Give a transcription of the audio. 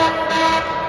Thank you.